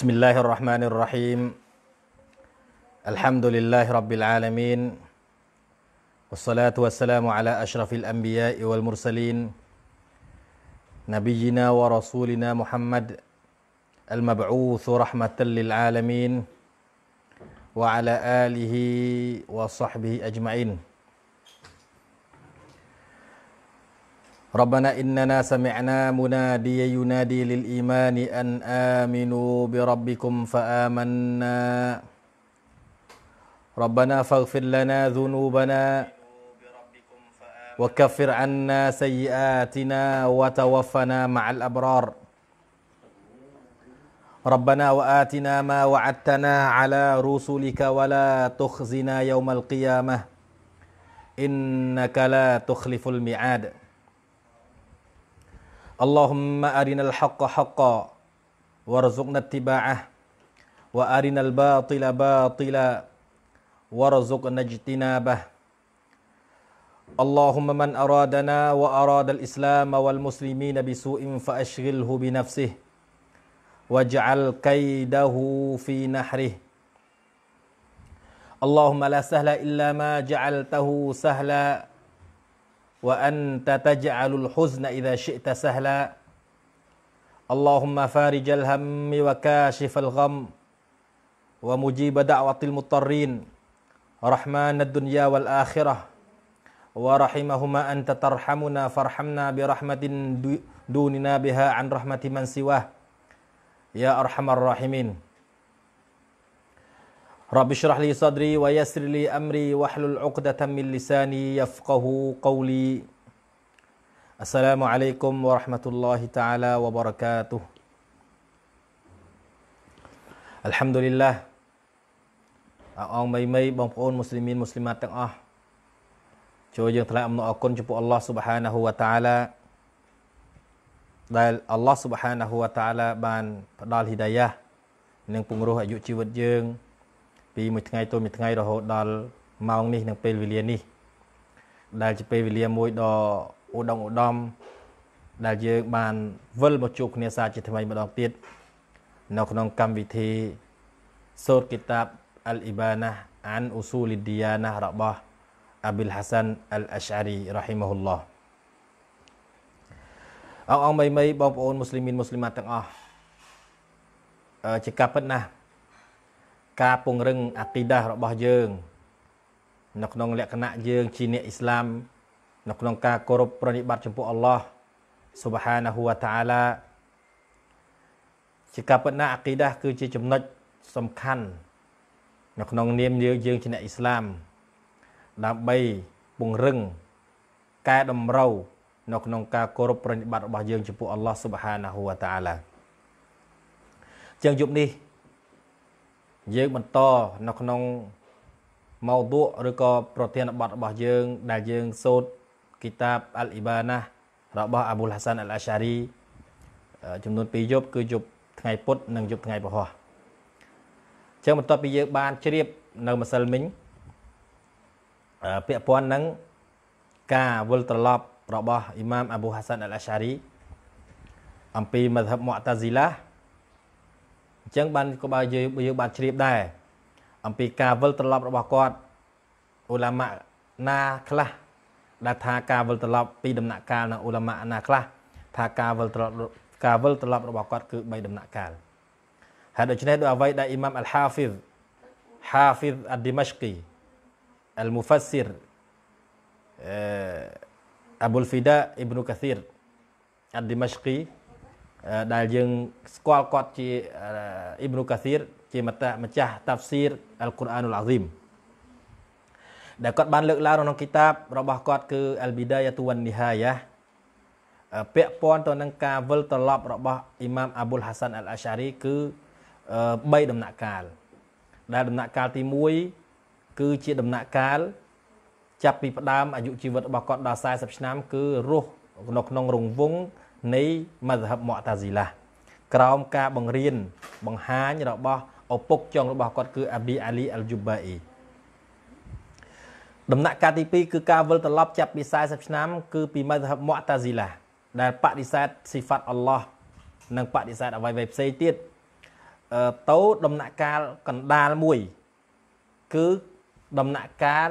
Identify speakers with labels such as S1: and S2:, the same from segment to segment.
S1: بسم الله الرحمن الرحيم الحمد لله رب العالمين والصلاة والسلام على أشرف الأنبياء والمرسلين نبينا ورسولنا محمد المبعوث رحمة للعالمين وعلى آله وصحبه أجمعين ربنا إننا سمعنا مناديا ينادي للإيمان أن آمنوا بربكم فآمنا. ربنا فاغفر لنا ذنوبنا وكفر عنا سيئاتنا وتوفنا مع الأبرار. ربنا وآتنا ما وعدتنا على رسلك ولا تخزنا يوم القيامة. إنك لا تخلف الميعاد. اللهم أرنا الحق حقا وارزقنا اتباعه وأرنا الباطل باطلا وارزقنا اجتنابه. اللهم من أرادنا وأراد الإسلام والمسلمين بسوء فأشغله بنفسه واجعل كيده في نحره. اللهم لا سهل إلا ما جعلته سهلا وأنت تجعل الحزن إذا شئت سهلا. اللهم فارج الهم وكاشف الغم ومجيب دعوة المضطرين. رحمن الدنيا والآخرة. ورحمهما أنت ترحمنا فارحمنا برحمة دوننا بها عن رحمة من سواه يا أرحم الراحمين. رب اشرح لي صدري ويسر لي أمري واحلل عقدة من لساني يفقه قولي السلام عليكم ورحمة الله تعالى وبركاته الحمد لله អង្គមីមីបងប្អូនមូស្លីមីនមូស្លីម៉ាត់ទាំងអស់ចូលយើងថ្លែងអំណរអគុណចំពោះអល់ឡោះស៊ុបហានាហ៊ូវតាឡាដែលអល់ឡោះស៊ុបហានាហ៊ូវតាឡាបានផ្ដល់ហ៊ីដាយ៉ានិងពង្រឹងអាយុជីវិតយើង ពីមួយថ្ងៃទៅមួយថ្ងៃរហូតដល់ម៉ោងនេះនិងពេលវេលានេះ ដែលជាពេលវេលាមួយដ៏ឧត្តមឧត្តមដែលយើងបានវិលមកជួបគ្នាសាជាថ្មីម្ដងទៀតនៅក្នុងកម្មវិធីសូត្រគីតាបអលអ៊ីបាណាអានអ៊ូស៊ូលីឌីយ៉ាណារបស់អាប៊ីលហាសាន់អលអ៊ាស្អារីរ៉ហ៊ីម៉ាហ៊ុលឡោះអងអងមីមីបងប្អូនមូស្លីមីនមូស្លីម៉ាត់ទាំងអស់អឺជាការពិតណាស់ ការពង្រឹងអាគីដារបស់យើង នៅក្នុងលក្ខណៈយើងជាអ្នកអ៊ីស្លាមនៅក្នុងការគោរពប្រណិប័តចំពោះអល់ឡោះស៊ុបហានាហ៊ូវតាអាឡាជាការពិតណាស់អាគីដាគឺជាចំណុចសំខាន់នៅក្នុងនាមយើងយើងជាអ្នកអ៊ីស្លាមដើម្បីពង្រឹងកែតម្រូវនៅក្នុងការគោរពប្រណិប័តរបស់យើងចំពោះអល់ឡោះស៊ុបហានាហ៊ូវតាអាឡាជាងយប់នេះ យើងបន្តនៅក្នុងម៉ោឌូឬក៏ប្រធានបទរបស់យើង ដែលយើងសូត្រគីតាបអលអ៊ីបាណារបស់អាប៊ុលហាសានអលអាសារីចំនួន2យប់គឺយប់ថ្ងៃពុធនិងយប់ថ្ងៃពហុចឹងបន្ទាប់ពីយើងបានជ្រាបនៅម្សិលមិញពាក់ព័ន្ធនឹងការវិលត្រឡប់របស់អ៊ីម៉ាមអាប៊ូហាសានអលអាសារីអំពីមធ្យមមុអតាស៊ីឡា អញ្ចឹងបានក៏បើយើងយើងបានជ្រាបដែរអំពីការវិលត្រឡប់របស់គាត់អ៊ូឡាម៉ាណាខ្លះដែលថាការវិលត្រឡប់ពីដំណាក់កាល ng អ៊ូឡាម៉ាណាខ្លះថាការវិលត្រឡប់ការវិលត្រឡប់របស់គាត់គឺ3ដំណាក់កាលហើយដូច្នេះដោយអ្វីដែលអ៊ីម៉ាមអលហាហ្វីសហាហ្វីសអឌីម៉ាស្គីអលមូហ្វាស៊ីរអឺអាប៊ុលហ្វី ដាអ៊ីប្នូកាស៊ីរអឌីម៉ាស្គីដែលយើងស្គាល់គាត់ជាអ៊ីប្នូកាស៊ីរជាមតម្ចាស់តាហ្វស៊ីរអលកុរអានុលអាស៊ីមដែលគាត់បានលើកឡើងក្នុងគីតាបរបស់គាត់គឺអលប៊ីដាយ៉ាទូវ៉ាន់នីហាយ៉ាពាក់ព័ន្ធទៅនឹងការវិលត្រឡប់របស់អ៊ីម៉ាមអាប៊ុលហាសាន់អលអាសារីគឺ3ដំណាក់កាលដែលដំណាក់កាលទី1គឺជាដំណាក់កាលចាប់ពីផ្ដើមអាយុជីវិតរបស់គាត់ដល់40ឆ្នាំគឺរស់នៅក្នុងរង្វង់ នៃមជ្ឈហបមុតាស៊ីឡាក្រោមការបង្រៀនបង្ហាញរបស់ឪពុកចុងរបស់គាត់គឺអាប៊ីអាលីអលយូបាអ៊ីដំណាក់កាលទី2គឺការវិលត្រឡប់ចាប់ពី40ឆ្នាំគឺពីមជ្ឈហបមុតាស៊ីឡាដែលបដិសេធស៊ីហ្វាត់អល់ឡោះនិងបដិសេធអ្វីៗផ្សេងទៀតទៅដំណាក់កាលកណ្ដាលមួយ គឺដំណាក់កាល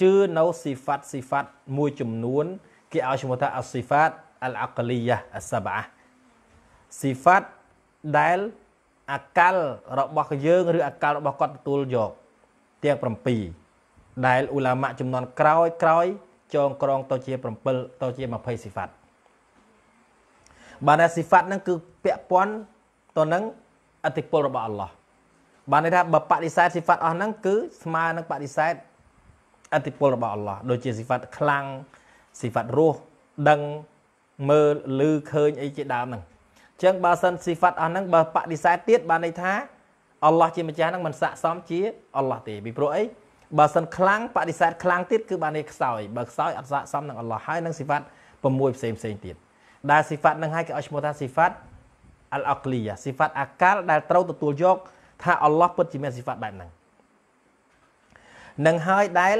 S1: ជឿនៅស៊ីហ្វាត់ស៊ីហ្វាត់មួយចំនួន គេឲ្យឈ្មោះថាអស៊ីហ្វាត អលអកលីយ៉ាអសាបាស៊ីហ្វាត់ដែលអកាលរបស់យើងឬអកាលរបស់គាត់ទទួលយកទាំង7ដែលឧឡាម៉ាចំនួនក្រោយក្រោយចងក្រងទៅជា7ទៅជា20ស៊ីហ្វាត់បានតែស៊ីហ្វាត់ហ្នឹងគឺពាក់ព័ន្ធទៅនឹងអតិពលរបស់អល់ឡោះបានន័យថាបើបដិសេធស៊ីហ្វាត់អស់ហ្នឹងគឺស្មើនឹងបដិសេធអតិពលរបស់អល់ឡោះដូចជាស៊ីហ្វាត់ខ្លាំងស៊ីហ្វាត់រស់ដឹង មើលឮឃើញអីជាដើមហ្នឹងអញ្ចឹងបើសិនស៊ីហ្វាត់អស់ហ្នឹងបើបដិសេធទៀតបានន័យថាអល់ឡោះជាម្ចាស់ហ្នឹងមិនស័ក្តិសមជាអល់ឡោះទេពីព្រោះអីបើសិនខ្លាំងបដិសេធខ្លាំងទៀតគឺបានន័យខ្សោយបើខ្សោយអត់ស័ក្តិសមនឹងអល់ឡោះហើយនឹងស៊ីហ្វាត់6ផ្សេងផ្សេងទៀតដែលស៊ីហ្វាត់នឹងឲ្យគេឲ្យឈ្មោះថាស៊ីហ្វាត់អលអក្លីយ៉ាស៊ីហ្វាត់អាកាលដែលត្រូវទទួលយក ថាអល់ឡោះពិតជាមានស៊ីហ្វាត់បែបហ្នឹងនឹងហើយដែល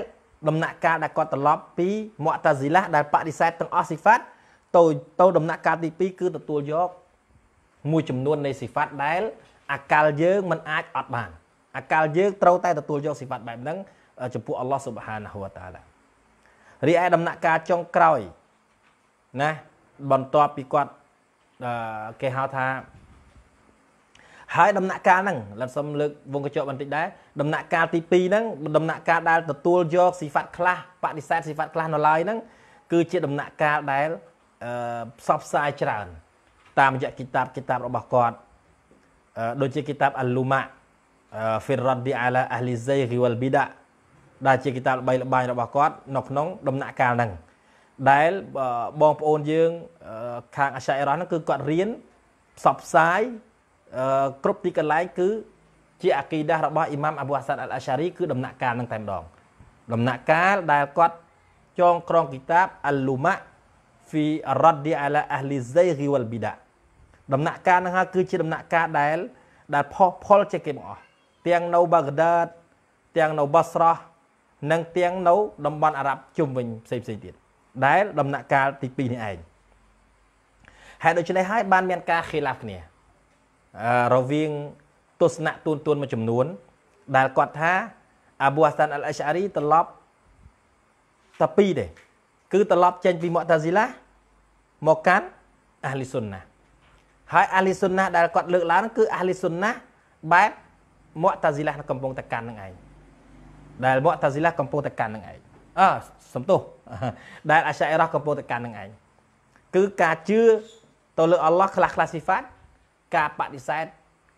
S1: ដំណាក់កាលដែលគាត់ត្រឡប់ពីមុអតាស៊ីឡាដែលបដិសេធទាំងអស់ស៊ីហ្វាត់ ទៅទៅដំណាក់កាលទី2គឺទទួលយកមួយចំនួននៃស៊ីហ្វាត់ដែលអាកាលយើងមិនអាចអត់បានអាកាលយើងត្រូវតែទទួលយកស៊ីហ្វាត់បែបហ្នឹងចំពោះអល់ឡោះស៊ុបហានាហ៊ូវតាឡារីឯដំណាក់កាលចុងក្រោយណាបន្ទាប់ពីគាត់គេហៅថាហើយដំណាក់កាលហ្នឹងលំសុំលើកវងកញ្ចក់បន្តិចដែរដំណាក់កាលទី2ហ្នឹងដំណាក់កាលដែលទទួលយកស៊ីហ្វាត់ខ្លះបដិសេធស៊ីហ្វាត់ខ្លះនៅឡើយហ្នឹងគឺជាដំណាក់កាលដែល ផ្សព្វផ្សាយច្រើន តាមរយៈគីតាបគីតាបរបស់គាត់ដូចជាគីតាបអាលូម៉ាហ្វីរ៉ាឌីអាឡាអាហ្លីហ្សៃរីវលប៊ីដាដែលជាគីតាបល្បីល្បាញរបស់គាត់នៅក្នុងដំណាក់កាលហ្នឹងដែលបងប្អូនយើងខាងអាឆៃរ៉ាហ្នឹងគឺគាត់រៀនផ្សព្វផ្សាយគ្រប់ទីកន្លែងគឺជាអាគីដារបស់អ៊ីម៉ាមអាប៊ូហាសានអលអាសារីគឺដំណាក់កាលហ្នឹងតែម្ដងដំណាក់កាលដែលគាត់ចងក្រងគីតាបអលលូម៉ា ហ្វីរ៉ាឌីអាឡាអាហ្លីហ្សៃរីវលប៊ីដាដំណាក់កាលហ្នឹងហើយគឺជាដំណាក់កាលដែល ដែលផុសផុលជាគេបងអស់ទាំងនៅបាហ្ដាតទាំងនៅបាស្រោះនិងទាំងនៅតំបន់អារ៉ាប់ជុំវិញផ្សេងផ្សេងទៀតដែលដំណាក់កាលទី2នេះឯងហេតុដូច្នេះហើយបានមានការខិលាហ្វគ្នារវាងទស្សនៈទូនទួនមួយចំនួន ដែលគាត់ថាអាប៊ូហាសានអលអេឆអារីត្រឡប់តែពីរទេ គឺត្រឡប់ចេញពីមុតាស៊ីឡាមកកាន់អាហ្លីសុនណាហើយអាហ្លីសុនណាដែលគាត់លើកឡើងគឺអាហ្លីសុនណាបែបមុតាស៊ីឡាកំពុងតែកាន់នឹងឯងដែលមុតាស៊ីឡាកំពុងតែកាន់នឹងឯងអើសំទោសដែលអាសាអ៊ីរ៉ាកំពុងតែកាន់នឹងឯងគឺការជឿទៅលើអល់ឡោះខ្លះខ្លះស៊ីហ្វាត់ការបដិសេធ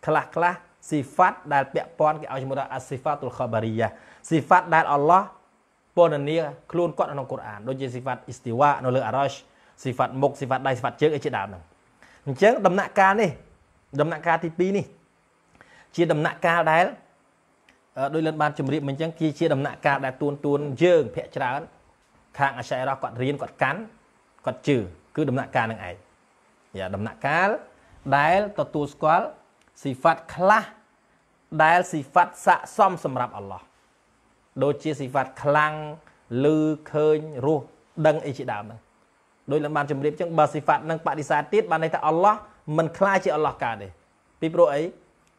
S1: ខ្លះខ្លះស៊ីហ្វាត់ដែលពាក់ព័ន្ធគេឲ្យឈ្មោះថាអាស៊ីហ្វាតុលខបារីយ៉ាស៊ីហ្វាត់ដែលអល់ឡោះ ពណ៌នាខ្លួនគាត់ក្នុងកូរ៉ានដូចជាស៊ីហ្វាត់អ៊ីស្ទីវ៉ានៅលើអារ៉ាស់ស៊ីហ្វាត់មុខស៊ីហ្វាត់ដៃស៊ីហ្វាត់ជើងអីជាដើមហ្នឹងអញ្ចឹងដំណាក់កាលនេះដំណាក់កាលទី2នេះជាដំណាក់កាលដែលដោយលិនបានជម្រាបមិញអញ្ចឹងគឺជាដំណាក់កាលដែលទួនទួនយើងភាកច្រើន ខាងអាឆៃរ៉ាគាត់រៀនគាត់កាន់គាត់ជឿគឺដំណាក់កាលនឹងឯងយ៉ាដំណាក់កាលដែលទទួលស្គាល់ស៊ីហ្វាត់ខ្លះដែលស៊ីហ្វាត់ស័កសមសម្រាប់អល់ឡោះ ដូចជាស៊ីហ្វាត់ខ្លាំងលឺឃើញរស់ដឹងអីជាដើមហ្នឹងដោយលំបានជម្រាបចឹងបើស៊ីហ្វាត់នឹងបដិសេធទៀតបានន័យថាអល់ឡោះមិនខ្លាចជាអល់ឡោះកើតទេពីព្រោះអី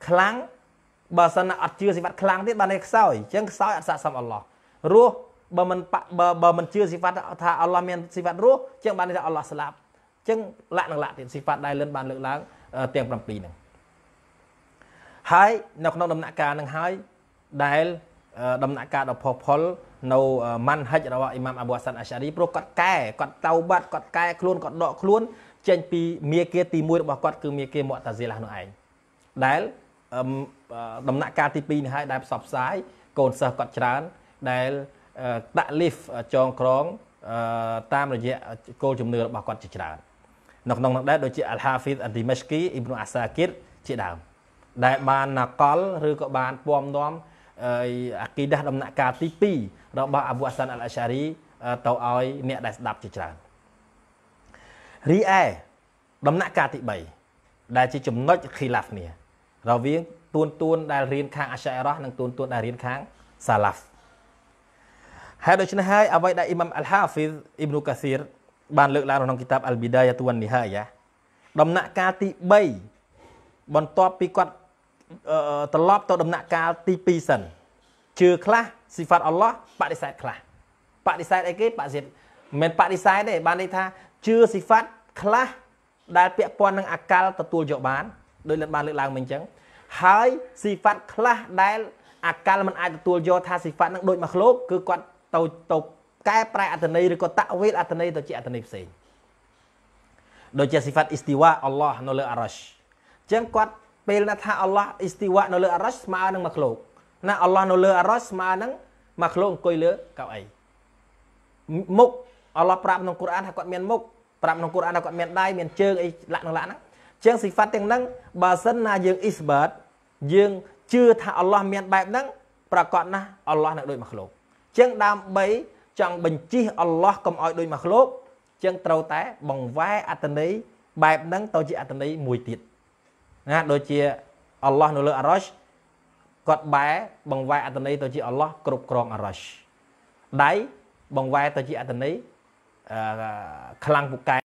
S1: ខ្លាំងបើសិនអត់ជឿស៊ីហ្វាត់ខ្លាំងទៀតបានន័យខ្សោយចឹងខ្សោយអត់ស័ក្តិសមអល់ឡោះរស់បើមិនបើបើមិនជឿស៊ីហ្វាត់ថាអល់ឡោះមានស៊ីហ្វាត់រស់ចឹងបានន័យថាអល់ឡោះស្លាប់ចឹងលាក់នឹងលាក់ទៀតស៊ីហ្វាត់ដែលលិនបានលើកឡើងទាំង7ហ្នឹងហើយនៅក្នុងដំណាក់កាលហ្នឹងហើយដែល ដំណាក់កាលដ៏ផុសផុលនៅម៉ាន់ហិចរបស់អ៊ីម៉ាមអាប៊ូហាសានអាសារីព្រោះគាត់កែគាត់តៅបាត់គាត់កែខ្លួនគាត់ដកខ្លួនចេញពីមាគាទី1របស់គាត់គឺមាគាមុតតាស៊ីឡានោះឯងដែលដំណាក់កាលទី2នេះហើយដែលផ្សព្វផ្សាយកូនសិស្សគាត់ច្រើនដែលតាក់លីហ្វចងក្រងតាមរយៈគោលជំនឿរបស់គាត់ជាច្រើននៅក្នុងនោះដែរដូចជាអលហាហ្វីសអាឌីម៉េឈគីអ៊ីប្នូអាសាគីរជាដើមដែលបានណកលឬក៏បានពំនាំ អាគីដាដំណាក់កាលទី2របស់អាប៊ូអាសានអលអាឆារីទៅឲ្យអ្នកដែលស្ដាប់ជាច្រើនរីឯដំណាក់កាលទី3ដែលជាចំណុចខីឡាហ្វនេះរវាងទួនទួនដែលរៀនខាងអាឆាអរ៉ះនិងទួនទួនដែលរៀនខាងសាឡាហ្វហើយដូច្នេះហើយអ្វីដែលអ៊ីម៉ាំអលហាហ្វីសអ៊ីប្នូកាស៊ីរបានលើកឡើងក្នុងគីតាបអលប៊ីដាយ៉ាតវ៉ាននីហាយ៉ាដំណាក់កាលទី3បន្ទាប់ពីគាត់ ត្រឡប់ទៅដំណាក់កាលទី2សិនជឿខ្លះស៊ីហ្វាត់អល់ឡោះបដិសេធខ្លះបដិសេធអីគេបដិសេធមិនបដិសេធទេបានន័យថាជឿស៊ីហ្វាត់ខ្លះដែលពាក់ព័ន្ធនឹងអកលទទួលយកបានដោយលិនបានលើកឡើងមិញអញ្ចឹងហើយស៊ីហ្វាត់ខ្លះដែលអកលមិនអាចទទួលយកថាស៊ីហ្វាត់នឹងដូចមកលោកគឺគាត់ទៅទៅកែប្រែអត្ថន័យឬក៏តាក់វីលអត្ថន័យទៅជាអត្ថន័យផ្សេងដូចជាស៊ីហ្វាត់អ៊ីស្ទីវ៉ាអល់ឡោះនៅលើអារ៉ាស់អញ្ចឹងគាត់ ពេលណាថាអល់ឡោះអ៊ីស្ទីវ៉ានៅលើអារ៉ាស់ស្មើនឹងមកលោកណាអល់ឡោះនៅលើអារ៉ាស់ស្មើនឹងមកលោកអង្គុយលើកៅអីមុខអល់ឡោះប្រាប់ក្នុងកូរ៉ានថាគាត់មានមុខប្រាប់ក្នុងកូរ៉ានថាគាត់មានដៃមានជើងអីលក្ខណៈហ្នឹងជាងស៊ីហ្វាត់ទាំងហ្នឹងបើសិនណាយើងអ៊ីស្បាតយើងជឿថាអល់ឡោះមានបែបហ្នឹងប្រកាសណាស់អល់ឡោះនឹងដូចមកលោកជាងដើម្បីចង់បញ្ជិះអល់ឡោះកុំឲ្យដូចមកលោកជាងត្រូវតែបង្វែរអត្តន័យបែបហ្នឹងទៅជាអត្តន័យមួយទៀត ណាដូចជាអល់ឡោះនៅលើអារ៉ាស់គាត់បែរបង្វែរអត្តន័យទៅជាអល់ឡោះគ្រប់គ្រងអារ៉ាស់ដៃបង្វែរទៅជាអត្តន័យខ្លាំងពូកែ